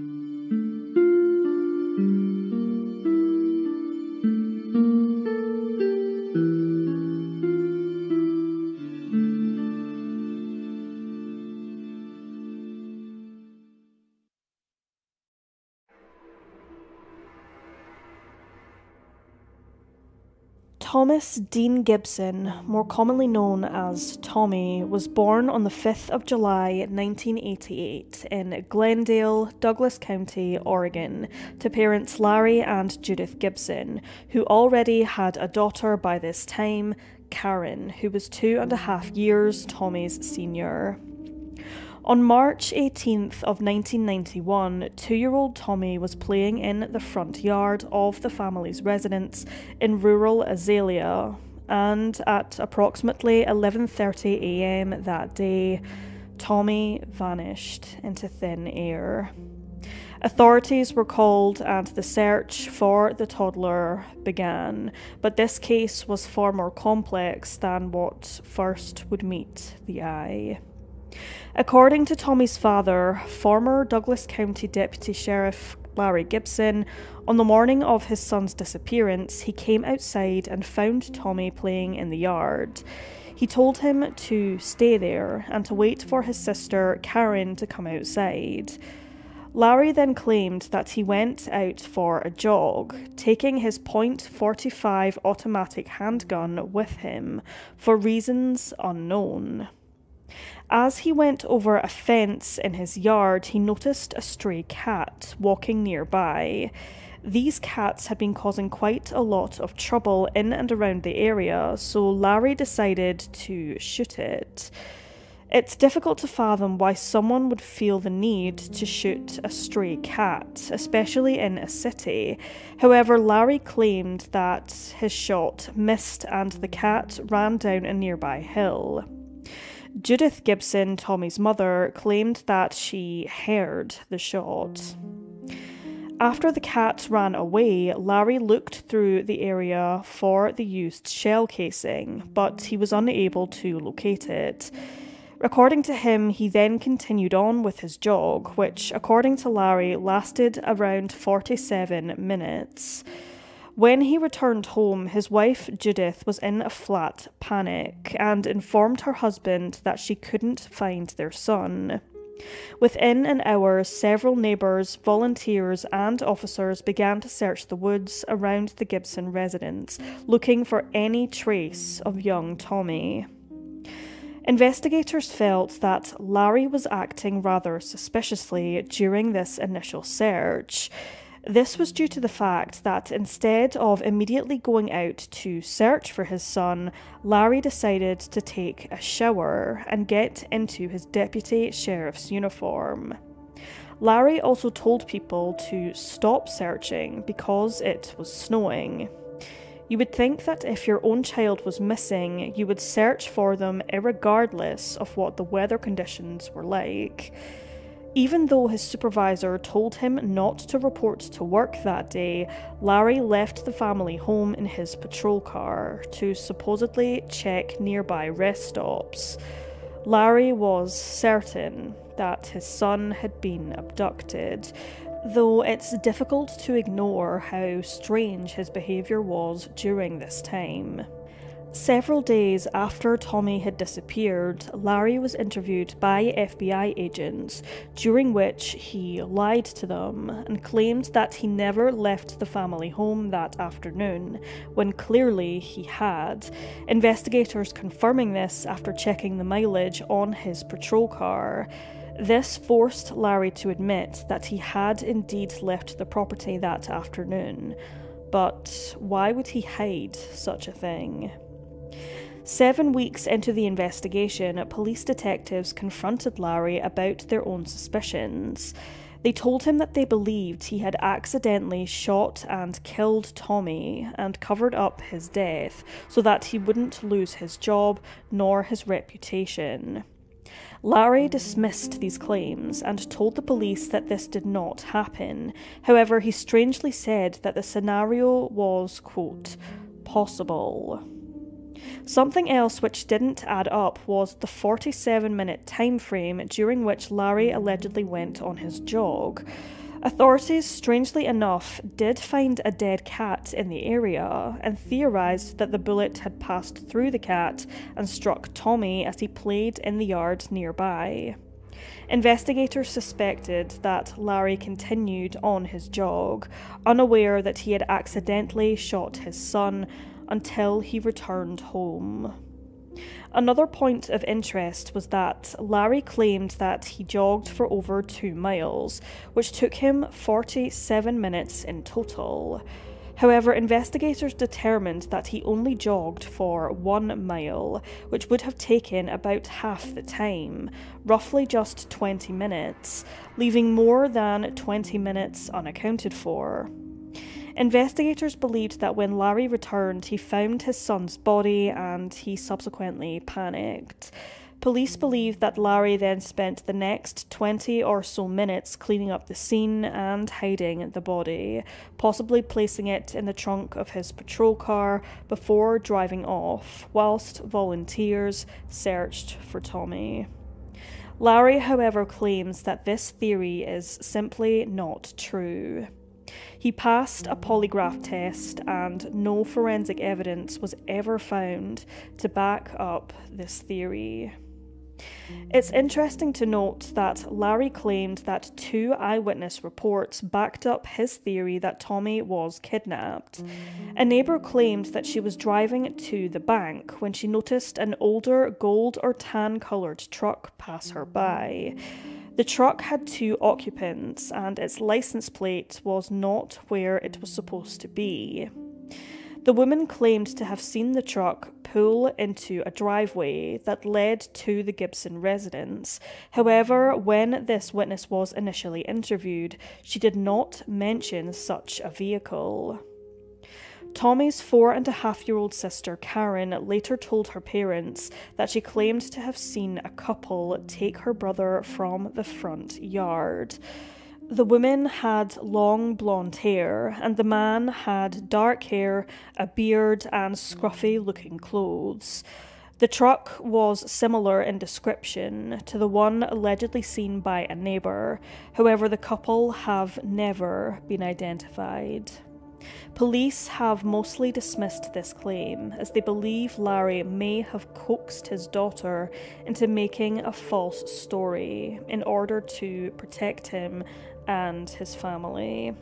Mm-hmm. Thomas Dean Gibson, more commonly known as Tommy, was born on the 5th of July 1988 in Glendale, Douglas County, Oregon, to parents Larry and Judith Gibson, who already had a daughter by this time, Karen, who was two and a half years Tommy's senior. On March 18th of 1991, two-year-old Tommy was playing in the front yard of the family's residence in rural Azalea, and at approximately 11:30 a.m. that day, Tommy vanished into thin air. Authorities were called and the search for the toddler began, but this case was far more complex than what first would meet the eye. According to Tommy's father, former Douglas County Deputy Sheriff Larry Gibson, on the morning of his son's disappearance, he came outside and found Tommy playing in the yard. He told him to stay there and to wait for his sister Karen to come outside. Larry then claimed that he went out for a jog, taking his .45 automatic handgun with him for reasons unknown. As he went over a fence in his yard, he noticed a stray cat walking nearby. These cats had been causing quite a lot of trouble in and around the area, so Larry decided to shoot it. It's difficult to fathom why someone would feel the need to shoot a stray cat, especially in a city. However, Larry claimed that his shot missed and the cat ran down a nearby hill. Judith Gibson, Tommy's mother, claimed that she heard the shot. After the cat ran away, Larry looked through the area for the used shell casing, but he was unable to locate it. According to him, he then continued on with his jog, which, according to Larry, lasted around 47 minutes. When he returned home, his wife Judith was in a flat panic and informed her husband that she couldn't find their son. Within an hour, several neighbours, volunteers, and officers began to search the woods around the Gibson residence, looking for any trace of young Tommy. Investigators felt that Larry was acting rather suspiciously during this initial search. This was due to the fact that instead of immediately going out to search for his son, Larry decided to take a shower and get into his deputy sheriff's uniform. Larry also told people to stop searching because it was snowing. You would think that if your own child was missing, you would search for them regardless of what the weather conditions were like. Even though his supervisor told him not to report to work that day, Larry left the family home in his patrol car to supposedly check nearby rest stops. Larry was certain that his son had been abducted, though it's difficult to ignore how strange his behaviour was during this time. Several days after Tommy had disappeared, Larry was interviewed by FBI agents, during which he lied to them and claimed that he never left the family home that afternoon, when clearly he had. Investigators confirming this after checking the mileage on his patrol car. This forced Larry to admit that he had indeed left the property that afternoon. But why would he hide such a thing? Seven weeks into the investigation, police detectives confronted Larry about their own suspicions. They told him that they believed he had accidentally shot and killed Tommy and covered up his death so that he wouldn't lose his job nor his reputation. Larry dismissed these claims and told the police that this did not happen. However, he strangely said that the scenario was, quote, possible. Something else which didn't add up was the 47 minute time frame during which Larry allegedly went on his jog. Authorities, strangely enough, did find a dead cat in the area and theorised that the bullet had passed through the cat and struck Tommy as he played in the yard nearby. Investigators suspected that Larry continued on his jog, unaware that he had accidentally shot his son until he returned home. Another point of interest was that Larry claimed that he jogged for over two miles, which took him 47 minutes in total. However, investigators determined that he only jogged for one mile, which would have taken about half the time, roughly just 20 minutes, leaving more than 20 minutes unaccounted for. Investigators believed that when Larry returned, he found his son's body and he subsequently panicked. Police believe that Larry then spent the next 20 or so minutes cleaning up the scene and hiding the body, possibly placing it in the trunk of his patrol car before driving off, whilst volunteers searched for Tommy. Larry, however, claims that this theory is simply not true. He passed a polygraph test, and no forensic evidence was ever found to back up this theory. It's interesting to note that Larry claimed that two eyewitness reports backed up his theory that Tommy was kidnapped. A neighbour claimed that she was driving to the bank when she noticed an older gold or tan coloured truck pass her by. The truck had two occupants and its license plate was not where it was supposed to be. The woman claimed to have seen the truck pull into a driveway that led to the Gibson residence. However, when this witness was initially interviewed, she did not mention such a vehicle. Tommy's four and a half year old sister Karen later told her parents that she claimed to have seen a couple take her brother from the front yard. The woman had long blonde hair, and the man had dark hair, a beard, and scruffy looking clothes. The truck was similar in description to the one allegedly seen by a neighbour, however, the couple have never been identified. Police have mostly dismissed this claim as they believe Larry may have coaxed his daughter into making a false story in order to protect him and his family.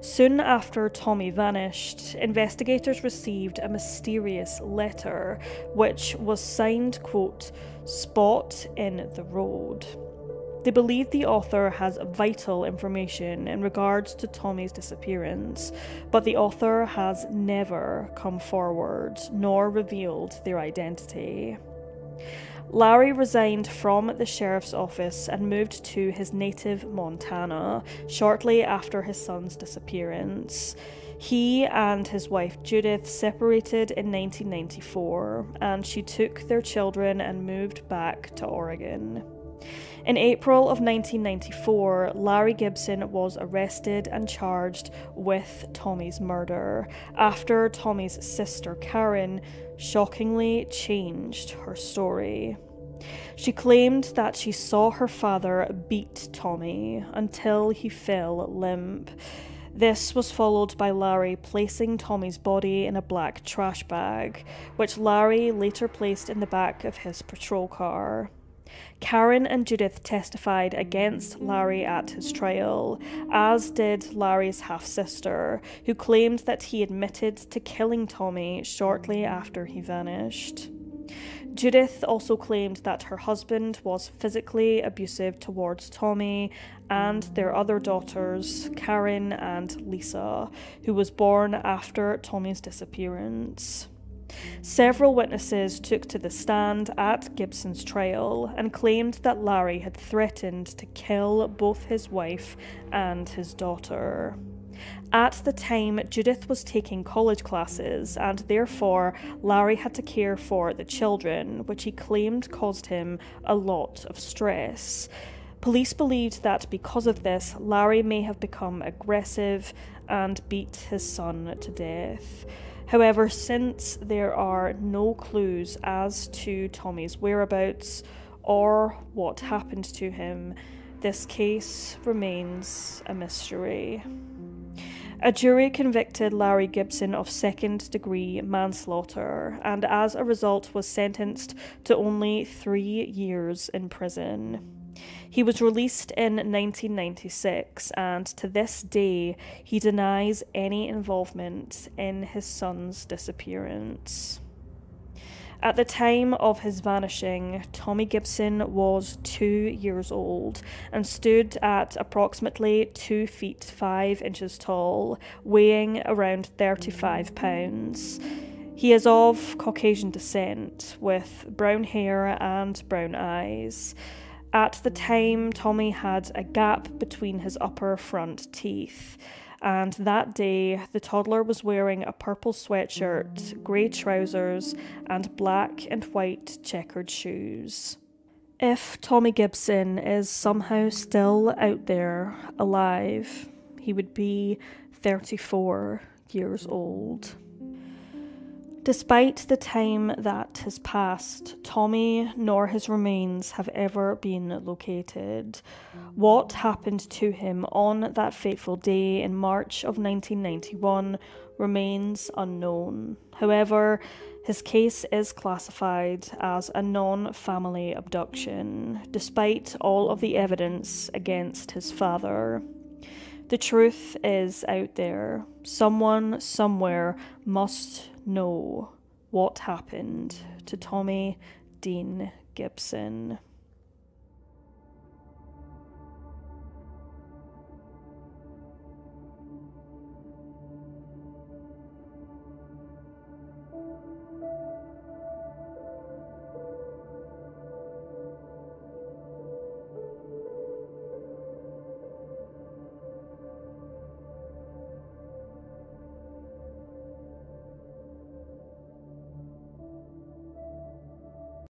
Soon after Tommy vanished, investigators received a mysterious letter which was signed, quote, Spot in the Road. They believe the author has vital information in regards to Tommy's disappearance, but the author has never come forward nor revealed their identity. Larry resigned from the sheriff's office and moved to his native Montana shortly after his son's disappearance. He and his wife Judith separated in 1994, and she took their children and moved back to Oregon. In April of 1994, Larry Gibson was arrested and charged with Tommy's murder after Tommy's sister Karen shockingly changed her story. She claimed that she saw her father beat Tommy until he fell limp. This was followed by Larry placing Tommy's body in a black trash bag, which Larry later placed in the back of his patrol car. Karen and Judith testified against Larry at his trial, as did Larry's half sister, who claimed that he admitted to killing Tommy shortly after he vanished. Judith also claimed that her husband was physically abusive towards Tommy and their other daughters, Karen and Lisa, who was born after Tommy's disappearance. Several witnesses took to the stand at Gibson's trial and claimed that Larry had threatened to kill both his wife and his daughter. At the time, Judith was taking college classes, and therefore Larry had to care for the children, which he claimed caused him a lot of stress. Police believed that because of this, Larry may have become aggressive and beat his son to death. However, since there are no clues as to Tommy's whereabouts or what happened to him, this case remains a mystery. A jury convicted Larry Gibson of second degree manslaughter and, as a result, was sentenced to only three years in prison. He was released in 1996, and to this day, he denies any involvement in his son's disappearance. At the time of his vanishing, Tommy Gibson was two years old and stood at approximately two feet five inches tall, weighing around 35 pounds. He is of Caucasian descent, with brown hair and brown eyes. At the time, Tommy had a gap between his upper front teeth. And that day, the toddler was wearing a purple sweatshirt, grey trousers, and black and white checkered shoes. If Tommy Gibson is somehow still out there, alive, he would be 34 years old. Despite the time that has passed, Tommy nor his remains have ever been located. What happened to him on that fateful day in March of 1991 remains unknown. However, his case is classified as a non family abduction, despite all of the evidence against his father. The truth is out there. Someone, somewhere, must know what happened to Tommy Dean Gibson.